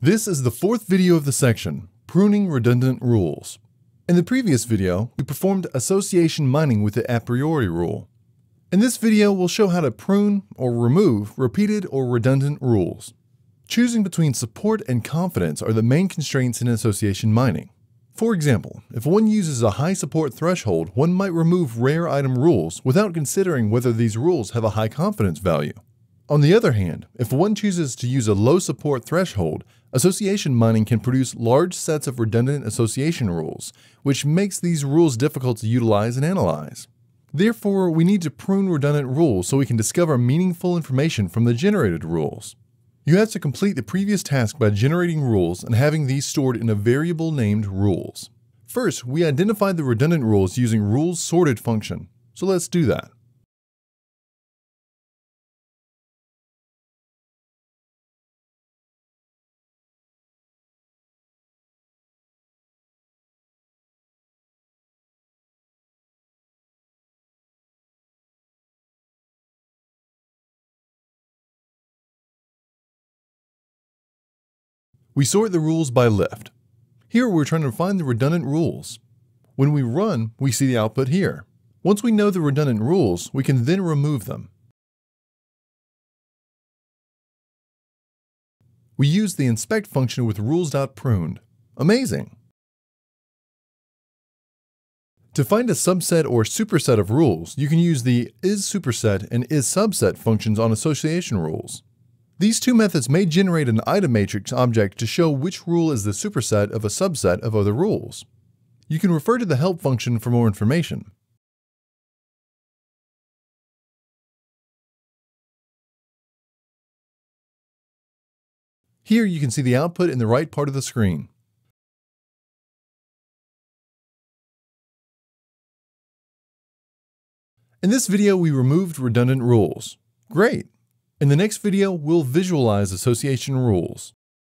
This is the fourth video of the section, Pruning Redundant Rules. In the previous video, we performed association mining with the Apriori rule. In this video, we'll show how to prune or remove repeated or redundant rules. Choosing between support and confidence are the main constraints in association mining. For example, if one uses a high support threshold, one might remove rare item rules without considering whether these rules have a high confidence value. On the other hand, if one chooses to use a low support threshold, association mining can produce large sets of redundant association rules, which makes these rules difficult to utilize and analyze. Therefore, we need to prune redundant rules so we can discover meaningful information from the generated rules. You have to complete the previous task by generating rules and having these stored in a variable named rules. First, we identified the redundant rules using rules sorted function, so let's do that. We sort the rules by lift. Here we're trying to find the redundant rules. When we run, we see the output here. Once we know the redundant rules, we can then remove them. We use the inspect function with rules.pruned. Amazing! To find a subset or superset of rules, you can use the isSuperset and isSubset functions on association rules. These two methods may generate an item matrix object to show which rule is the superset of a subset of other rules. You can refer to the help function for more information. Here you can see the output in the right part of the screen. In this video, we removed redundant rules. Great! In the next video, we'll visualize association rules.